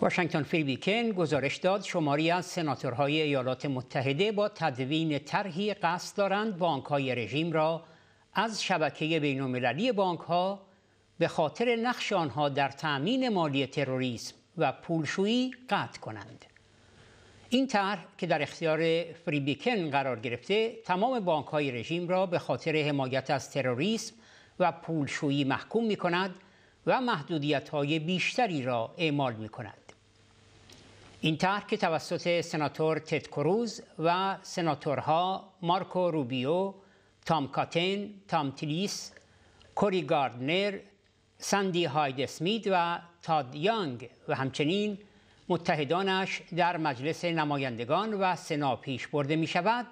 واشنگتن فری گزارش داد شماری از سناتورهای ایالات متحده با تدوین طرحی قصد دارند بانکهای رژیم را از شبکه بین بانک ها به خاطر نقش آنها در تأمین مالی تروریسم و پولشویی قطع کنند. این طرح که در اختیار فریبیکن قرار گرفته تمام بانک های رژیم را به خاطر حمایت از تروریسم و پولشویی محکوم می کند و محدودیت های بیشتری را اعمال می کند. این طرح که توسط سناتور تد کروز و سناتورها مارکو روبیو، تام کاتن، تام تلیس، کوری گاردنر، ساندی هاید اسمیت و تاد یانگ و همچنین متحدانش در مجلس نمایندگان و سنا پیش برده می شود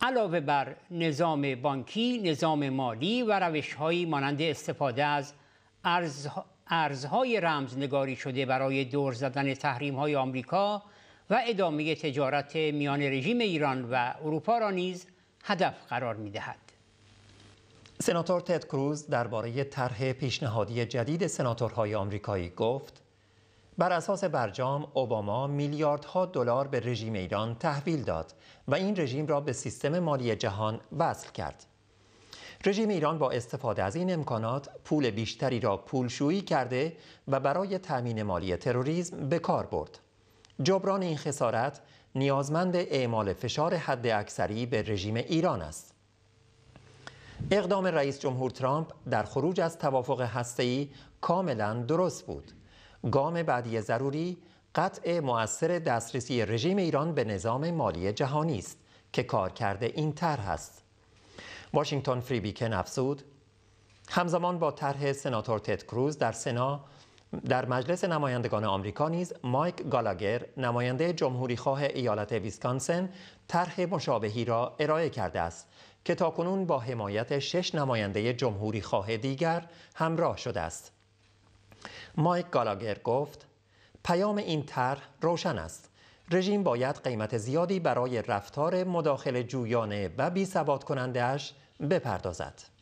علاوه بر نظام بانکی، نظام مالی و روشهایی مانند استفاده از ارزهای رمزنگاری شده برای دور زدن تحریم های آمریکا و ادامه تجارت میان رژیم ایران و اروپا را نیز هدف قرار می دهد. سناتور تد کروز درباره طرح پیشنهادی جدید سناتورهای آمریکایی گفت بر اساس برجام اوباما میلیاردها دلار به رژیم ایران تحویل داد و این رژیم را به سیستم مالی جهان وصل کرد. رژیم ایران با استفاده از این امکانات پول بیشتری را پولشویی کرده و برای تأمین مالی تروریسم به کار برد. جبران این خسارت نیازمند اعمال فشار حد اکثری به رژیم ایران است. اقدام رئیس جمهور ترامپ در خروج از توافق هسته‌ای کاملا درست بود. گام بعدی ضروری قطع مؤثر دسترسی رژیم ایران به نظام مالی جهانی است که کار کرده این طرح است. واشنگتن فری بیکن افزود همزمان با طرح سناتور تد کروز در سنا در مجلس نمایندگان آمریکا نیز مایک گالاگر نماینده جمهوری خواه ایالت ویسکانسن طرح مشابهی را ارائه کرده است که تاکنون با حمایت شش نماینده جمهوری خواه دیگر همراه شده است. مایک گالاگر گفت پیام این طرح روشن است. رژیم باید قیمت زیادی برای رفتار مداخل جویانه و بی کننده اش بپردازد.